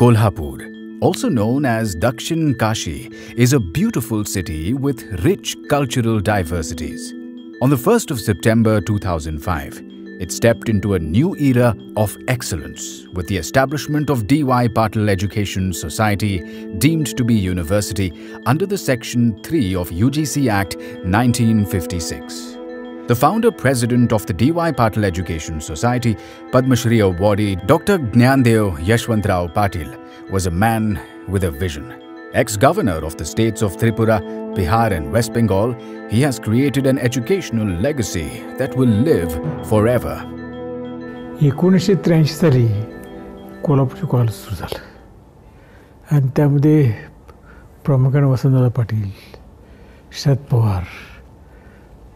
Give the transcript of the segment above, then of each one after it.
Kolhapur, also known as Dakshin Kashi, is a beautiful city with rich cultural diversities. On the 1st of September 2005, it stepped into a new era of excellence with the establishment of D.Y. Patil Education Society, deemed to be university under the Section 3 of UGC Act 1956. The founder president of the D.Y. Patil Education Society, Padma Shri awardee Dr. Dnyandeo Yashwantrao Patil, was a man with a vision. Ex-governor of the states of Tripura, Bihar and West Bengal, he has created an educational legacy that will live forever. एकोणीसशे त्र्याऐंशी साली कोल्हापूरचे college सुरू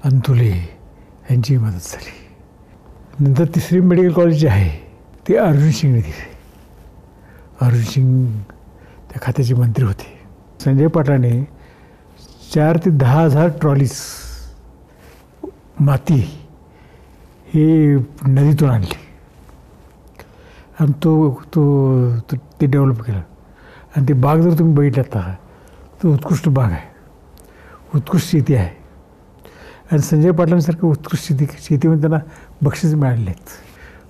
अंतुले यांची मदत झाली. नंतर तिसरी मेडिकल कॉलेज जे आहे ते अर्जुन सिंगने दिले. अर्जुन सिंग त्या खात्याचे मंत्री होते. संजय पाटलाने चार ते दहा हजार ट्रॉलीस माती हे नदीतून आणली. आणि तो तो तो- ते डेव्हलप केलं. आणि ते बाग जर तुम्ही बघितलं आता तो उत्कृष्ट बाग आहे. उत्कृष्ट शेती आहे. आणि संजय पाटलांसारखं उत्कृष्ट शेती शेतीमध्ये त्यांना बक्षीस मिळालेले आहेत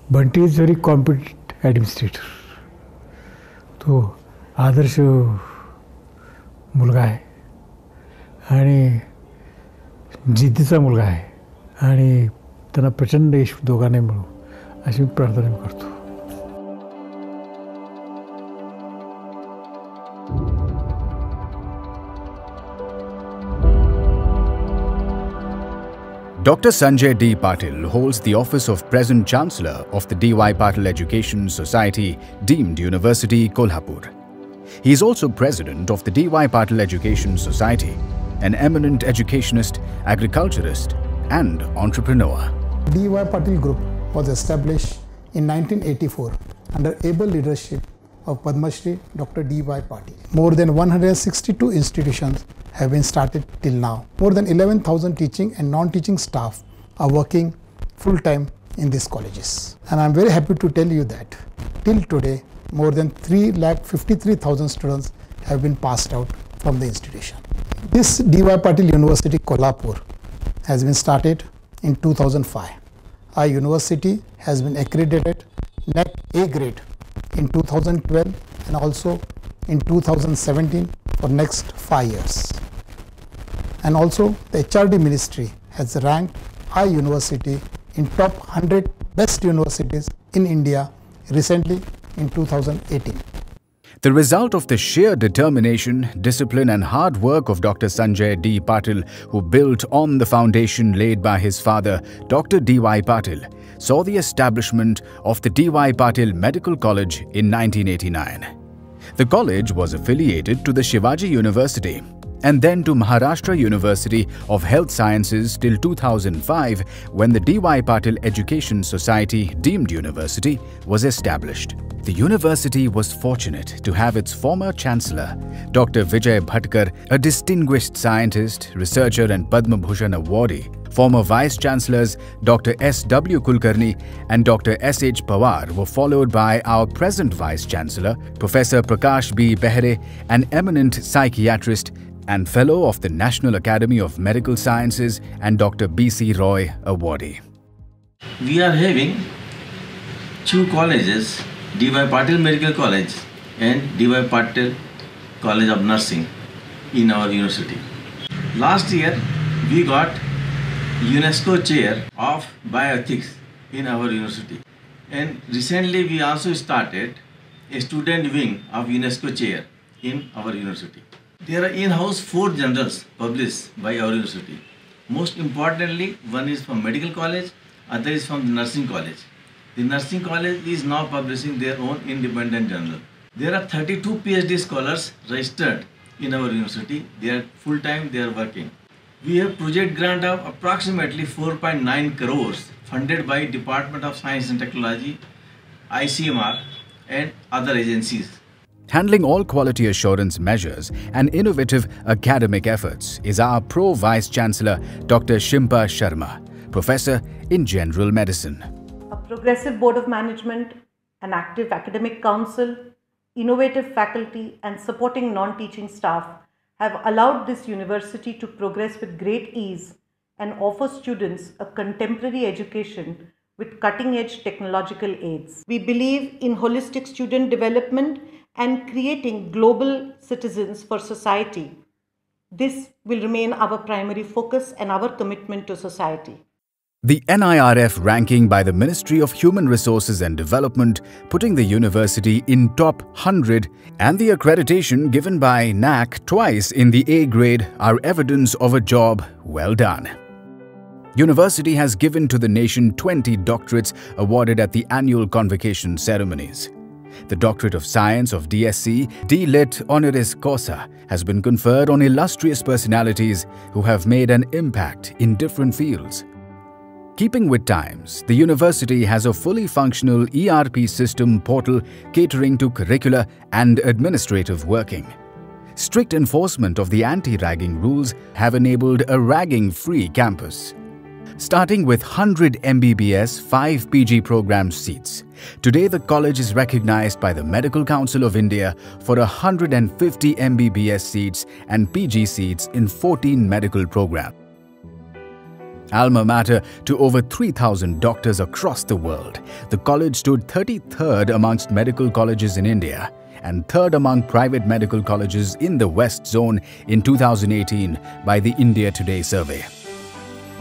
Bunty is very competent administrator. तो आदर्श मुलगा आहे. आणि जिद्दीचा मुलगा आहे. आणि त्यांना प्रचंड यश दोघांनाही मिळू अशी मी प्रार्थना करतो. Dr. Sanjay D. Patil holds the office of Present Chancellor of the D.Y. Patil Education Society, deemed University, Kolhapur. He is also president of the D.Y. Patil Education Society, an eminent educationist, agriculturist, and entrepreneur. DY Patil Group was established in 1984 under able leadership of Padma Shri Dr. D.Y. Patil. More than 162 institutions have been started till now. More than 11,000 teaching and non-teaching staff are working full-time in these colleges. And I'm very happy to tell you that till today, more than 3 lakh 53,000 students have been passed out from the institution. This D.Y. Patil University Kolhapur has been started in 2005. Our university has been accredited NAAC A grade in 2012 and also in 2017 for next five years. And also the HRD ministry has ranked our university in top 100 best universities in India recently in 2018. The result of the sheer determination, discipline, and hard work of Dr. Sanjay D. Patil, who built on the foundation laid by his father, Dr. D.Y. Patil, saw the establishment of the D.Y. Patil Medical College in 1989. The college was affiliated to the Shivaji University and then to Maharashtra University of Health Sciences till 2005 when the D.Y. Patil Education Society deemed university was established. The university was fortunate to have its former chancellor, Dr. Vijay Bhatkar, a distinguished scientist, researcher and Padma Bhushan awardee, former vice chancellors Dr. S. W. Kulkarni and Dr. S. H. Pawar were followed by our present vice chancellor, Professor Prakash B. Behere, an eminent psychiatrist and fellow of the National Academy of Medical Sciences and Dr. B. C. Roy awardee. We are having two colleges, D.Y. Patil Medical College and D.Y. Patil College of Nursing in our university. Last year, we got UNESCO chair of bioethics in our university. And recently, we also started a student wing of UNESCO chair in our university. There are in-house four journals published by our university. Most importantly, one is from medical college, other is from the nursing college. The nursing college is now publishing their own independent journal. There are 32 PhD scholars registered in our university. They are full-time, they are working. We have project grant of approximately 4.9 crores funded by Department of Science and Technology, ICMR and other agencies. Handling all quality assurance measures and innovative academic efforts is our Pro Vice Chancellor Dr. Shimpa Sharma, Professor in General Medicine. a progressive board of management, an active academic council, innovative faculty, and supporting non teaching staff have allowed this university to progress with great ease and offer students a contemporary education with cutting edge technological aids. We believe in holistic student development and creating global citizens for society. This will remain our primary focus and our commitment to society. The NIRF ranking by the Ministry of Human Resources and Development putting the university in top 100 and the accreditation given by NAAC twice in the A grade are evidence of a job well done. University has given to the nation 20 doctorates awarded at the annual convocation ceremonies. The Doctorate of Science of DSc, D. Lit Honoris Causa, has been conferred on illustrious personalities who have made an impact in different fields. Keeping with times, the university has a fully functional ERP system portal catering to curricular and administrative working. Strict enforcement of the anti-ragging rules have enabled a ragging-free campus. Starting with 100 MBBS 5 PG program seats, today the college is recognized by the Medical Council of India for 150 MBBS seats and PG seats in 14 medical programs alma mater to over 3,000 doctors across the world, the college stood 33rd amongst medical colleges in India and third among private medical colleges in the West Zone in 2018 by the India Today survey.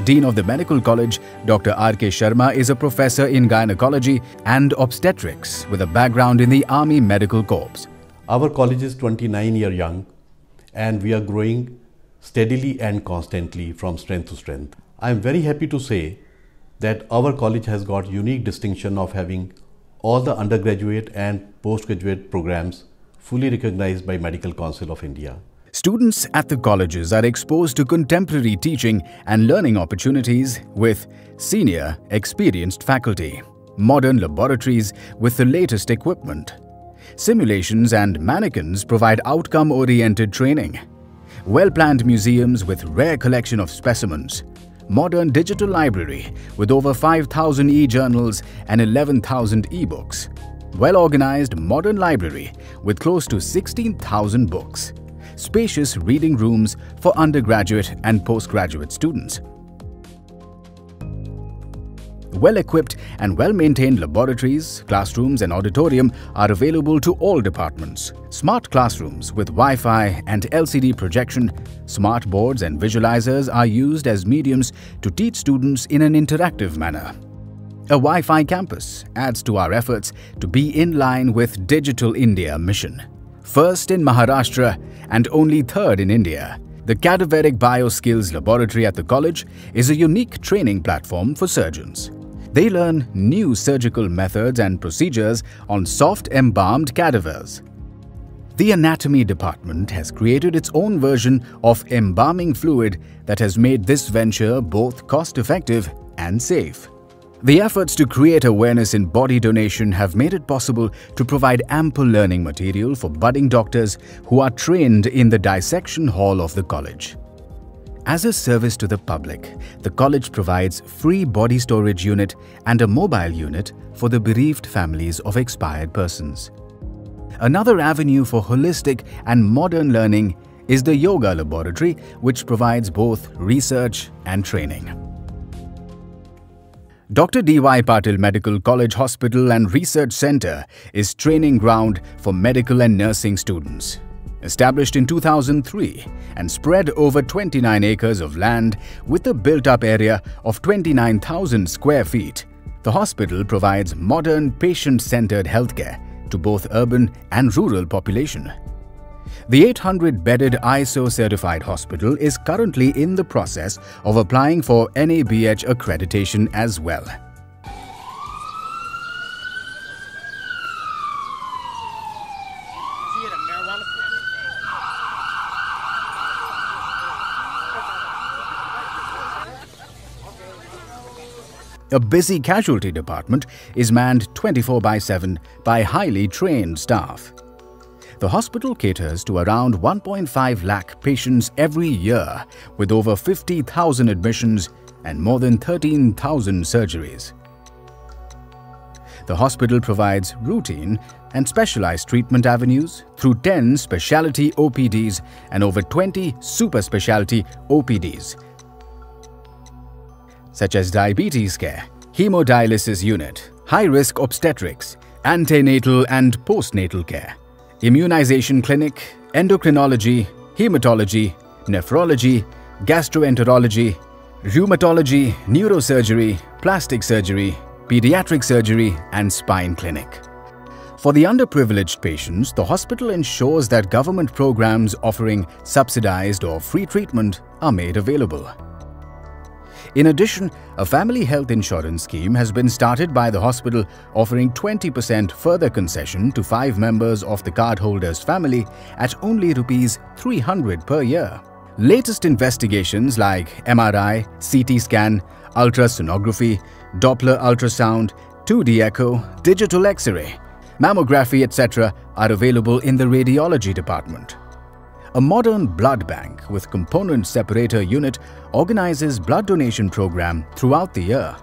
Dean of the Medical College, Dr. R.K. Sharma is a professor in gynecology and obstetrics with a background in the Army Medical Corps. Our college is 29 year young and we are growing steadily and constantly from strength to strength. I am very happy to say that our college has got unique distinction of having all the undergraduate and postgraduate programs fully recognized by Medical Council of India. Students at the colleges are exposed to contemporary teaching and learning opportunities with senior, experienced faculty, modern laboratories with the latest equipment. Simulations and mannequins provide outcome-oriented training. Well-planned museums with rare collection of specimens, modern digital library with over 5,000 e-journals and 11,000 e-books. Well-organized modern library with close to 16,000 books. Spacious reading rooms for undergraduate and postgraduate students well-equipped and well-maintained laboratories, classrooms and auditorium are available to all departments. Smart classrooms with Wi-Fi and LCD projection, smart boards and visualizers are used as mediums to teach students in an interactive manner. A Wi-Fi campus adds to our efforts to be in line with Digital India mission. First in Maharashtra and only third in India, the Cadaveric Bioskills Laboratory at the college is a unique training platform for surgeons. They learn new surgical methods and procedures on soft embalmed cadavers. The anatomy department has created its own version of embalming fluid that has made this venture both cost-effective and safe. The efforts to create awareness in body donation have made it possible to provide ample learning material for budding doctors who are trained in the dissection hall of the college. As a service to the public, the college provides free body storage unit and a mobile unit for the bereaved families of expired persons. Another avenue for holistic and modern learning is the Yoga Laboratory, which provides both research and training. Dr. D.Y. Patil Medical College Hospital and Research Center is training ground for medical and nursing students. Established in 2003 and spread over 29 acres of land with a built-up area of 29,000 square feet, the hospital provides modern patient-centered healthcare to both urban and rural population. The 800-bedded ISO-certified hospital is currently in the process of applying for NABH accreditation as well. A busy casualty department is manned 24 by 7 by highly trained staff. The hospital caters to around 1.5 lakh patients every year with over 50,000 admissions and more than 13,000 surgeries. The hospital provides routine and specialized treatment avenues through 10 specialty OPDs and over 20 super specialty OPDs, such as diabetes care, hemodialysis unit, high risk obstetrics, antenatal and postnatal care, immunization clinic, endocrinology, hematology, nephrology, gastroenterology, rheumatology, neurosurgery, plastic surgery, pediatric surgery, and spine clinic. For the underprivileged patients, the hospital ensures that government programs offering subsidized or free treatment are made available. In addition, a family health insurance scheme has been started by the hospital offering 20% further concession to five members of the cardholder's family at only rupees 300 per year. Latest investigations like MRI, CT scan, ultrasonography, Doppler ultrasound, 2D echo, digital X-ray, mammography etc. are available in the radiology department. A modern blood bank with component separator unit organizes blood donation program throughout the year.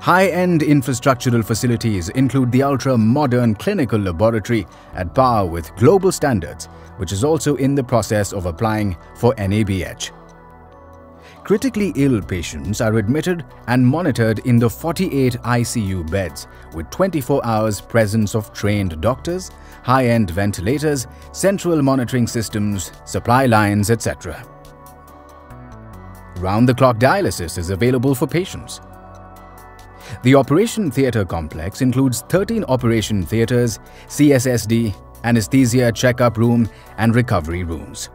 High-end infrastructural facilities include the ultra-modern clinical laboratory at par with global standards, which is also in the process of applying for NABH. Critically ill patients are admitted and monitored in the 48 ICU beds with 24 hours presence of trained doctors, high-end ventilators, central monitoring systems, supply lines, etc. Round-the-clock dialysis is available for patients. The Operation Theatre complex includes 13 operation theatres, CSSD, anesthesia checkup room and recovery rooms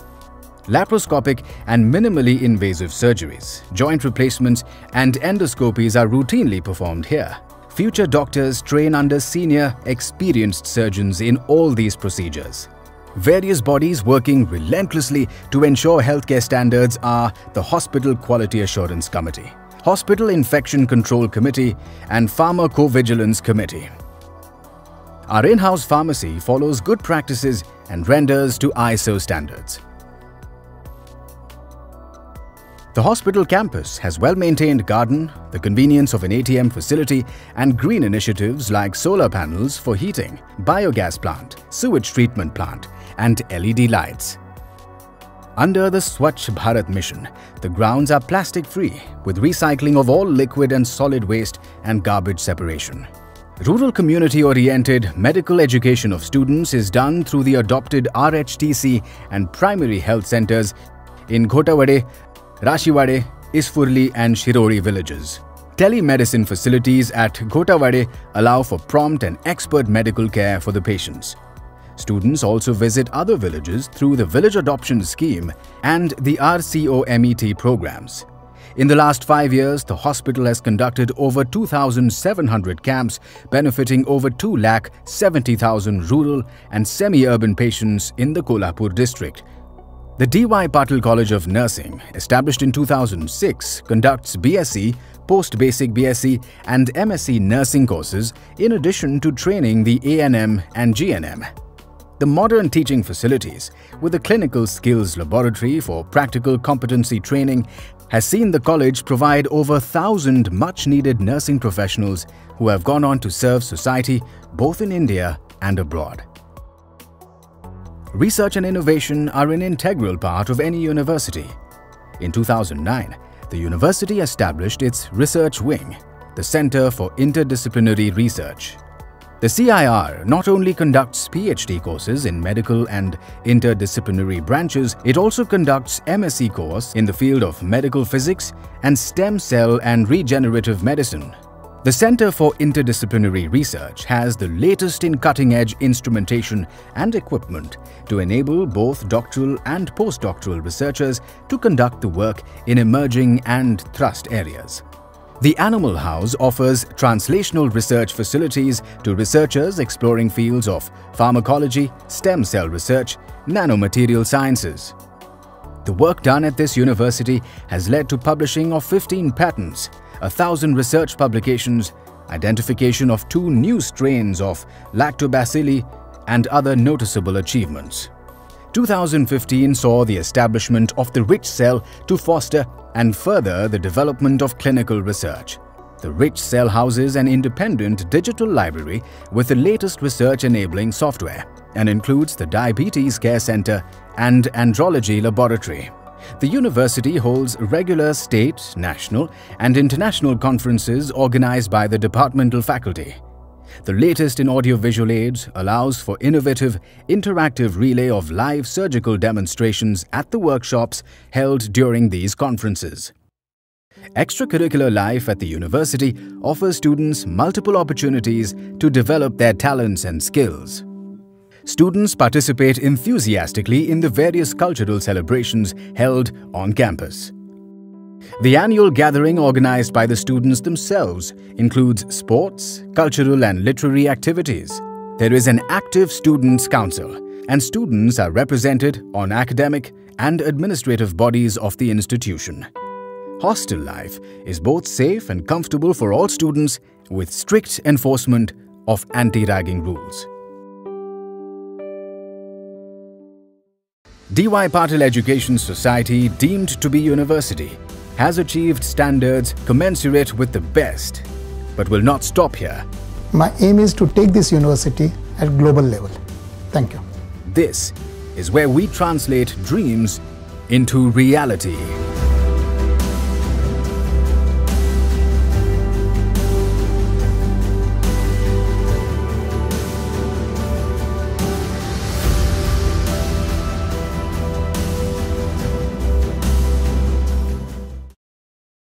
laparoscopic and minimally invasive surgeries, joint replacements and endoscopies are routinely performed here. Future doctors train under senior, experienced surgeons in all these procedures. Various bodies working relentlessly to ensure healthcare standards are the Hospital Quality Assurance Committee, Hospital Infection Control Committee and Pharmacovigilance Committee. Our in-house pharmacy follows good practices and renders to ISO standards. The hospital campus has well-maintained garden, the convenience of an ATM facility and green initiatives like solar panels for heating, biogas plant, sewage treatment plant and LED lights. Under the Swachh Bharat mission, the grounds are plastic-free with recycling of all liquid and solid waste and garbage separation. Rural community-oriented medical education of students is done through the adopted RHTC and primary health centers in Ghotawade, Rashiwade, Isfurli and Shirori villages. Telemedicine facilities at Ghotawade allow for prompt and expert medical care for the patients. Students also visit other villages through the Village Adoption Scheme and the RCOMET programs. In the last five years, the hospital has conducted over 2,700 camps benefiting over 2,70,000 rural and semi-urban patients in the Kolhapur district the D.Y. Patil College of Nursing, established in 2006, conducts BSc, post-basic BSc and MSc nursing courses in addition to training the ANM and GNM. The modern teaching facilities, with a clinical skills laboratory for practical competency training, has seen the college provide over 1,000 much-needed nursing professionals who have gone on to serve society both in India and abroad. Research and innovation are an integral part of any university. In 2009, the university established its research wing, the Center for Interdisciplinary Research. The CIR not only conducts PhD courses in medical and interdisciplinary branches, it also conducts MSc course in the field of medical physics and stem cell and regenerative medicine. The Center for Interdisciplinary Research has the latest in cutting-edge instrumentation and equipment to enable both doctoral and postdoctoral researchers to conduct the work in emerging and thrust areas. The Animal House offers translational research facilities to researchers exploring fields of pharmacology, stem cell research, nanomaterial sciences. The work done at this university has led to publishing of 15 patents, a thousand research publications, identification of two new strains of lactobacilli and other noticeable achievements. 2015 saw the establishment of the RICH cell to foster and further the development of clinical research. The rich cell houses an independent digital library with the latest research enabling software and includes the Diabetes Care Center and Andrology Laboratory. The university holds regular state, national, and international conferences organized by the departmental faculty. The latest in audiovisual aids allows for innovative, interactive relay of live surgical demonstrations at the workshops held during these conferences. Extracurricular life at the university offers students multiple opportunities to develop their talents and skills. Students participate enthusiastically in the various cultural celebrations held on campus. The annual gathering organized by the students themselves includes sports, cultural and literary activities. There is an active students' council and students are represented on academic and administrative bodies of the institution. Hostel life is both safe and comfortable for all students with strict enforcement of anti-ragging rules. DY Patil Education Society, deemed to be university, has achieved standards commensurate with the best, but will not stop here. My aim is to take this university at global level. Thank you. This is where we translate dreams into reality.